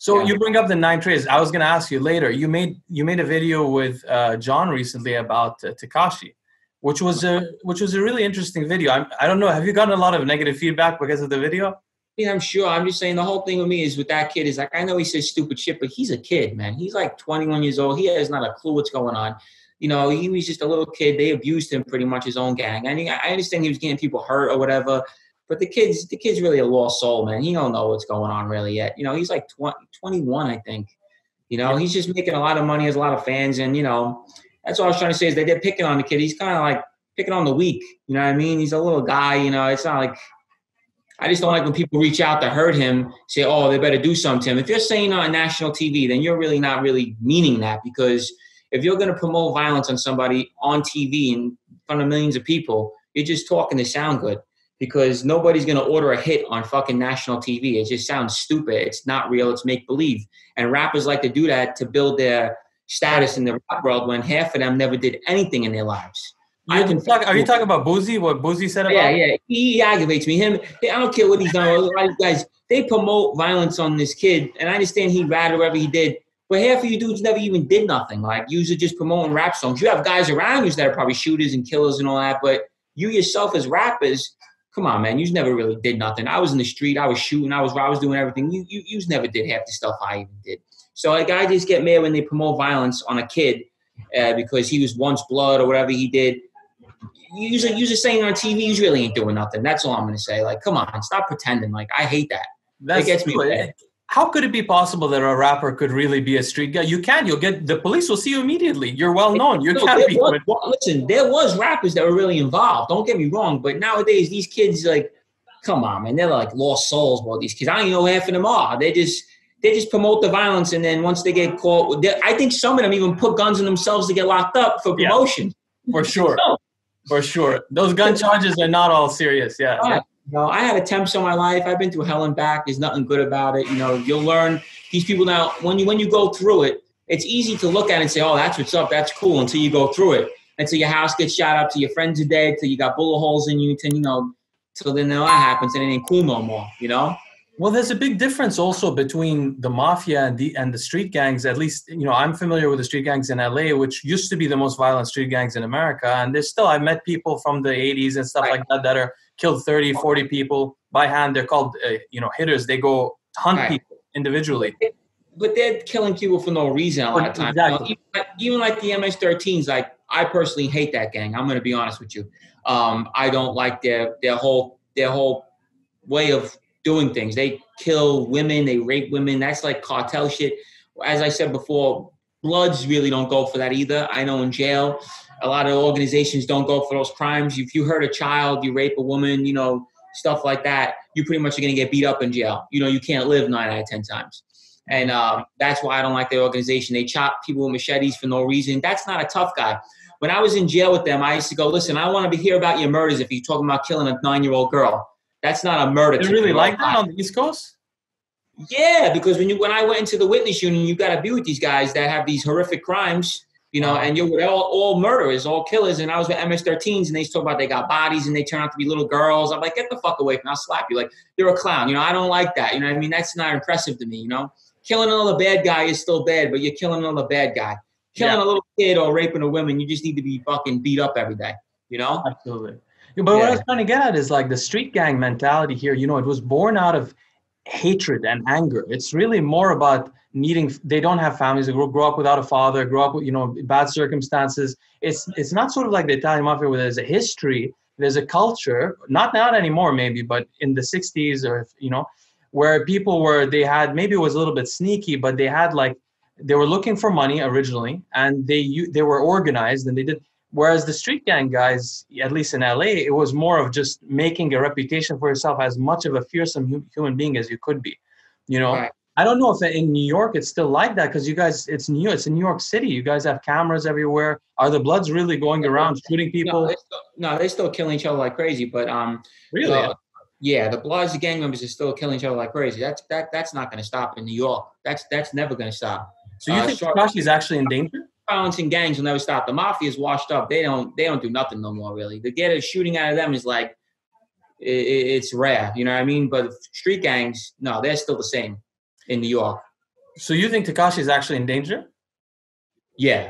So Yeah. you bring up the Nine Trays. I was going to ask you later. You made you made a video with uh, John recently about uh, Tekashi, which was a which was a really interesting video. I, I don't know. Have you gotten a lot of negative feedback because of the video? I mean, I'm sure. I'm just saying the whole thing with me is with that kid is like I know he says stupid shit, but he's a kid, man. He's like 21 years old. He has not a clue what's going on. You know, he was just a little kid. They abused him pretty much his own gang. I mean, I understand he was getting people hurt or whatever, but the kid's the kid's really a lost soul, man. He don't know what's going on really yet. You know, he's like 20, 21, I think. You know, he's just making a lot of money, has a lot of fans, and you know, that's what I was trying to say is that they're picking on the kid. He's kind of like picking on the weak. You know what I mean? He's a little guy. You know, it's not like I just don't like when people reach out to hurt him, say, oh, they better do something to him. If you're saying on national TV, then you're really not really meaning that because if you're going to promote violence on somebody on TV in front of millions of people, you're just talking to sound good because nobody's going to order a hit on fucking national TV. It just sounds stupid. It's not real. It's make believe. And rappers like to do that to build their status in the rap world when half of them never did anything in their lives. I can talk, are you talking about Boosie? What Boosie said about? yeah, yeah. He, aggravates me. Him, I don't care what he's done. A lot of guys, they promote violence on this kid, and I understand he ratted whatever he did. But half of you dudes never even did nothing. Like you are just promoting rap songs. You have guys around you that are probably shooters and killers and all that. But you yourself as rappers, come on, man. You never really did nothing. I was in the street. I was shooting. I was I was doing everything. You you you never did half the stuff I even did. So like I just get mad when they promote violence on a kid uh, because he was once blood or whatever he did usually usually saying on TV, you really ain't doing nothing. That's all I'm gonna say. Like, come on, stop pretending. Like, I hate that. That's gets me. How could it be possible that a rapper could really be a street guy? You can't. You'll get the police will see you immediately. You're well known. You No, can't be. was- well, listen, there was rappers that were really involved. Don't get me wrong, but nowadays these kids like, come on, man, they're like lost souls. Well, these kids, I don't even know half of them are. They just they just promote the violence, and then once they get caught, they- I think some of them even put guns in themselves to get locked up for Yeah. promotion. For sure. No. For sure. Those gun charges are not all serious. Yeah. Right. You know, I had attempts in my life. I've been through hell and back. There's nothing good about it. You know, you'll learn these people now. When you when you go through it, it's easy to look at it and say, "Oh, that's what's up. That's cool." Until you go through it, until your house gets shot up, till your friends are dead, till you got bullet holes in you, till you know, till then that happens and it ain't cool no more. You know. Well, there's a big difference also between the mafia and the and the street gangs. At least, you know, I'm familiar with the street gangs in LA, which used to be the most violent street gangs in America. And there's still, I met people from the 80s and stuff Right. like that that are killed 30, 40 people by hand. They're called, uh, you know, hitters. They go hunt Right. people individually. But they're killing people for no reason a lot of times. You know, Exactly. even, like, even like the MS-13s, like I personally hate that gang. I'm going to be honest with you. Um, I don't like their their whole their whole way of doing things. They kill women, they rape women. That's like cartel shit. As I said before, Bloods really don't go for that either. I know in jail, a lot of organizations don't go for those crimes. If you hurt a child, you rape a woman, you know, stuff like that, you pretty much are going to get beat up in jail. You know, you can't live nine out of 10 times. And um, that's why I don't like their organization. They chop people with machetes for no reason. That's not a tough guy. When I was in jail with them, I used to go, listen, I want to be hear about your murders if you're talking about killing a nine year old girl. That's not a murder. They really like that on the East Coast? Yeah, because when you when I went into the witness union, you got to be with these guys that have these horrific crimes, you know, and you're with all, all murderers, all killers. And I was with MS-13s, and they talk about they got bodies and they turn out to be little girls. I'm like, get the fuck away from me! I'll slap you. Like you're a clown. You know, I don't like that. You know what I mean? That's not impressive to me. You know, killing another bad guy is still bad, but you're killing another bad guy. Killing Yeah. a little kid or raping a woman, you just need to be fucking beat up every day. You know? Absolutely. Yeah, But what I Yeah. was trying to get at is like the street gang mentality here, you know, it was born out of hatred and anger. It's really more about needing they don't have families, they grow, grow up without a father, grow up with, you know, bad circumstances. It's it's not sort of like the Italian mafia where there's a history, there's a culture, not not anymore maybe, but in the 60s or you know, where people were they had maybe it was a little bit sneaky, but they had like they were looking for money originally and they they were organized and they did Whereas the street gang guys, at least in LA, it was more of just making a reputation for yourself as much of a fearsome human being as you could be. You know, Right. I don't know if in New York it's still like that because you guys, it's New, it's in New York City. You guys have cameras everywhere. Are the Bloods really going around shooting No, people? they still, no, they still killing each other like crazy. But um, Really? Uh, yeah, the Bloods, the gang members are still killing each other like crazy. That's that that's not going to stop in New York. That's that's never going to stop. so you uh, think. Tekashi is actually in danger? Violence and gangs will never stop. The mafia is washed up. They don't they don't do nothing no more really. To get a shooting out of them is like i i- it's rare. You know what I mean? But street gangs, no, they're still the same in New York. So you think Tekashi is actually in danger? Yeah.